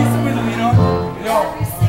Luis, you know, you know.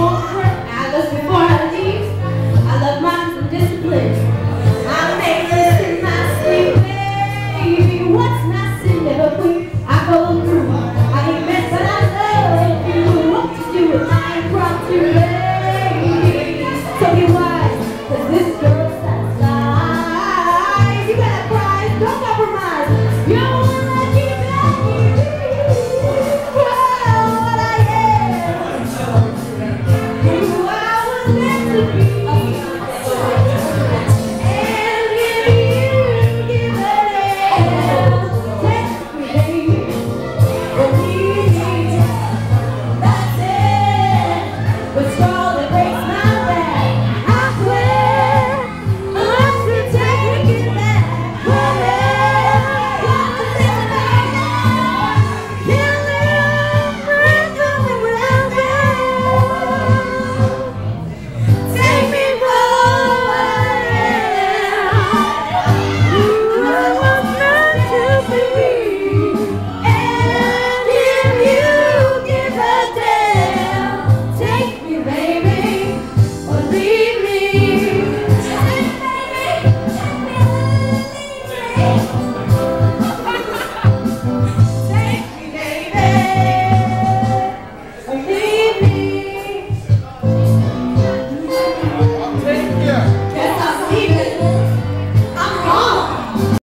我。